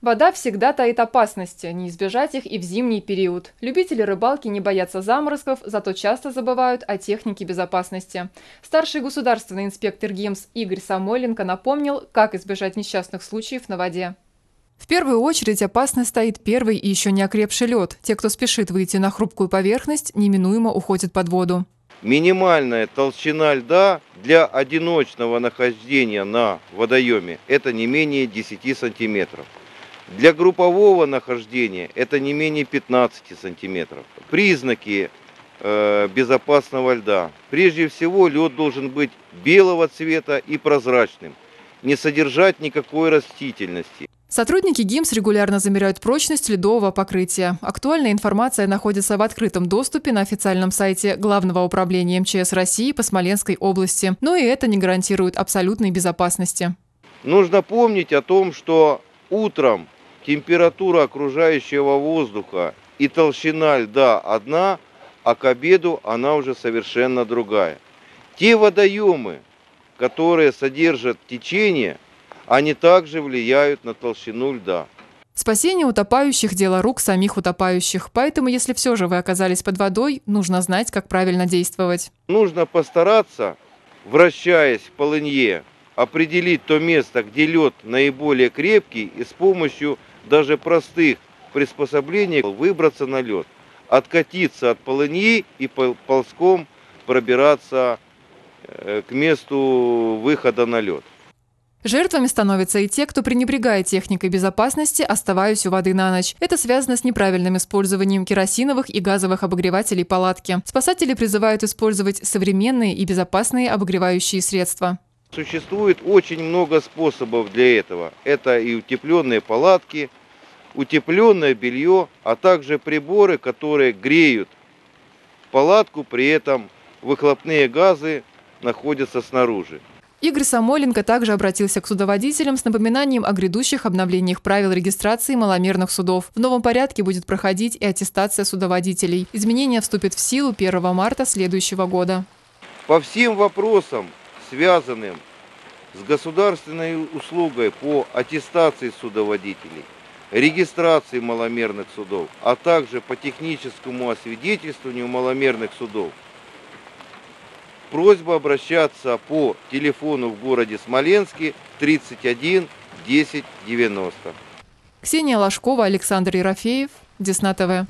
Вода всегда таит опасности, не избежать их и в зимний период. Любители рыбалки не боятся заморозков, зато часто забывают о технике безопасности. Старший государственный инспектор ГИМС Игорь Самойленко напомнил, как избежать несчастных случаев на воде. В первую очередь опасность стоит первый и еще не окрепший лед. Те, кто спешит выйти на хрупкую поверхность, неминуемо уходят под воду. Минимальная толщина льда для одиночного нахождения на водоеме – это не менее 10 сантиметров. Для группового нахождения это не менее 15 сантиметров. Признаки э, безопасного льда. Прежде всего лед должен быть белого цвета и прозрачным, не содержать никакой растительности. Сотрудники ГИМС регулярно замеряют прочность ледового покрытия. Актуальная информация находится в открытом доступе на официальном сайте Главного управления МЧС России по Смоленской области. Но и это не гарантирует абсолютной безопасности. Нужно помнить о том, что утром температура окружающего воздуха и толщина льда одна, а к обеду она уже совершенно другая. Те водоемы, которые содержат течение, они также влияют на толщину льда. Спасение утопающих – дело рук самих утопающих. Поэтому, если все же вы оказались под водой, нужно знать, как правильно действовать. Нужно постараться, вращаясь в полынье, определить то место, где лед наиболее крепкий и с помощью даже простых приспособлений выбраться на лед, откатиться от полыньи и ползком пробираться э, к месту выхода на лед. Жертвами становятся и те, кто пренебрегает техникой безопасности, оставаясь у воды на ночь. Это связано с неправильным использованием керосиновых и газовых обогревателей палатки. Спасатели призывают использовать современные и безопасные обогревающие средства. Существует очень много способов для этого. Это и утепленные палатки, утепленное белье, а также приборы, которые греют палатку, при этом выхлопные газы находятся снаружи. Игорь Самойленко также обратился к судоводителям с напоминанием о грядущих обновлениях правил регистрации маломерных судов. В новом порядке будет проходить и аттестация судоводителей. Изменения вступят в силу 1 марта следующего года. По всем вопросам, связанным с государственной услугой по аттестации судоводителей, регистрации маломерных судов, а также по техническому освидетельствованию маломерных судов, просьба обращаться по телефону в городе Смоленске 31 10 90. Ксения Ложкова, Александр Ерофеев, Десна ТВ.